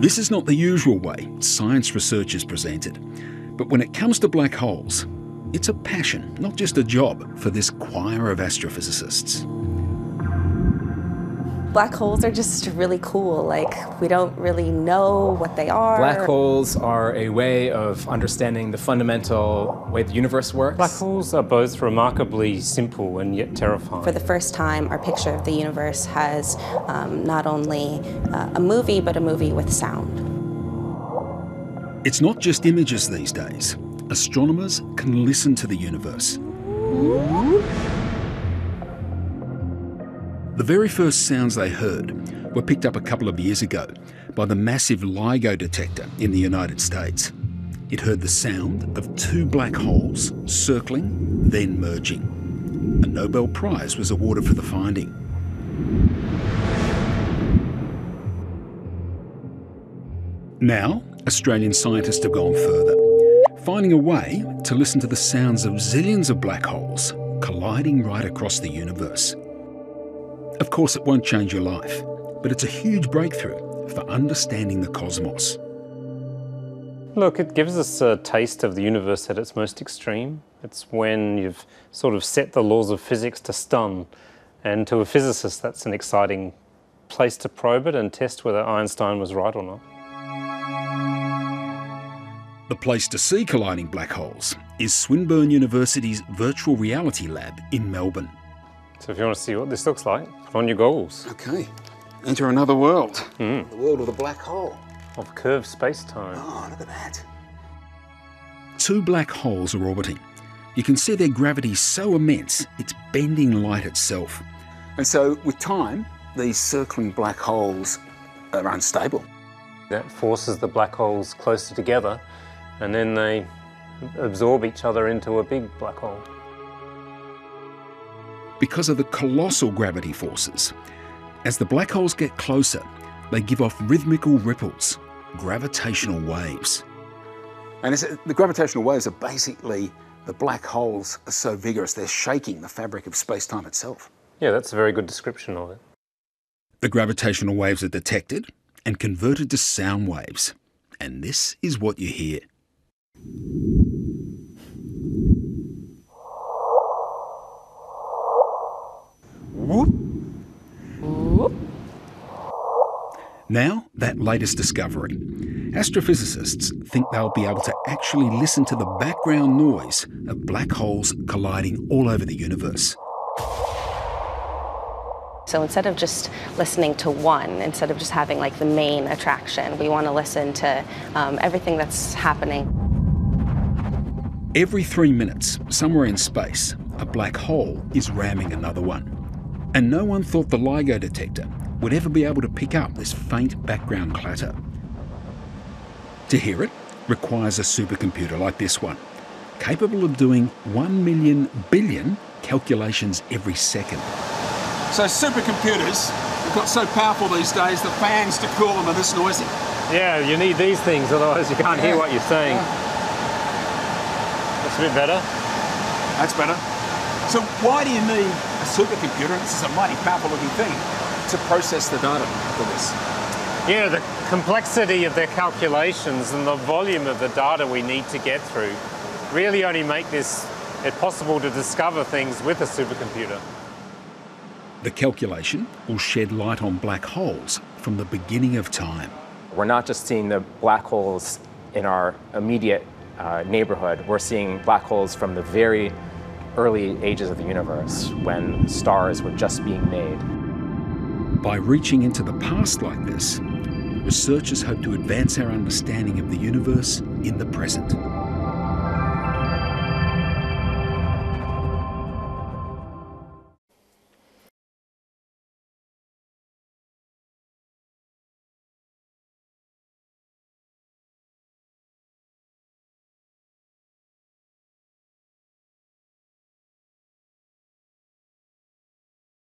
This is not the usual way science research is presented. But when it comes to black holes, it's a passion, not just a job, for this choir of astrophysicists. Black holes are just really cool. Like, we don't really know what they are. Black holes are a way of understanding the fundamental way the universe works. Black holes are both remarkably simple and yet terrifying. For the first time, our picture of the universe has um, not only uh, a movie, but a movie with sound. It's not just images these days. Astronomers can listen to the universe. The very first sounds they heard were picked up a couple of years ago by the massive LIGO detector in the United States. It heard the sound of two black holes circling, then merging. A Nobel Prize was awarded for the finding. Now, Australian scientists have gone further, finding a way to listen to the sounds of zillions of black holes colliding right across the universe. Of course, it won't change your life, but it's a huge breakthrough for understanding the cosmos. Look, it gives us a taste of the universe at its most extreme. It's when you've sort of set the laws of physics to stun. And to a physicist, that's an exciting place to probe it and test whether Einstein was right or not. The place to see colliding black holes is Swinburne University's Virtual Reality Lab in Melbourne. So if you want to see what this looks like, put on your goggles. Okay, enter another world. Hmm. The world of the black hole. Of curved space-time. Oh, look at that. Two black holes are orbiting. You can see their gravity so immense, it's bending light itself. And so, with time, these circling black holes are unstable. That forces the black holes closer together, and then they absorb each other into a big black hole. Because of the colossal gravity forces. As the black holes get closer, they give off rhythmical ripples, gravitational waves. And uh, the gravitational waves are basically the black holes are so vigorous they're shaking the fabric of space time itself. Yeah, that's a very good description of it. The gravitational waves are detected and converted to sound waves. And this is what you hear. Now, that latest discovery. Astrophysicists think they'll be able to actually listen to the background noise of black holes colliding all over the universe. So instead of just listening to one, instead of just having like the main attraction, we want to listen to um, everything that's happening. Every three minutes, somewhere in space, a black hole is ramming another one. And no one thought the LIGO detector would ever be able to pick up this faint background clatter. To hear it requires a supercomputer like this one, capable of doing 1 million billion calculations every second. So supercomputers have got so powerful these days, the fans to cool them are this noisy. Yeah, you need these things, otherwise you can't hear what you're saying. That's a bit better. That's better. So why do you need a supercomputer, this is a mighty powerful looking thing, to process the data for this? Yeah, the complexity of their calculations and the volume of the data we need to get through really only make this it possible to discover things with a supercomputer. The calculation will shed light on black holes from the beginning of time. We're not just seeing the black holes in our immediate uh, neighborhood, we're seeing black holes from the very early ages of the universe when stars were just being made. By reaching into the past like this, researchers hope to advance our understanding of the universe in the present.